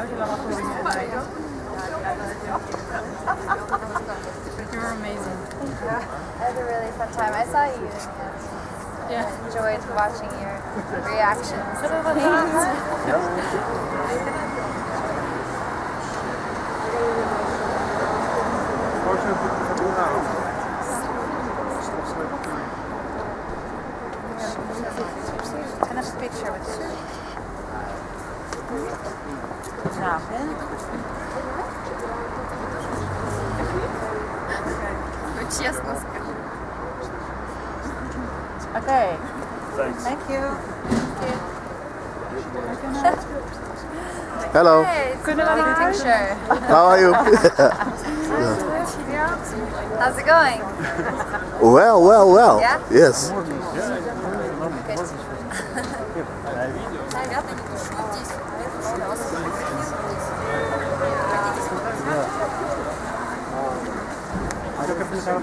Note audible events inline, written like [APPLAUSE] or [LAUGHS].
You're amazing. I had a really fun time. I saw you. Yeah. I enjoyed watching your reactions to things. Can I have a picture with you? Ну, честно скажу. Okay. Thanks. Thank you. Hello. Hey, it's a big picture. How are you? [LAUGHS] How's it going? well, well, well. Yeah? Yes. Good. [LAUGHS] Straßenraum.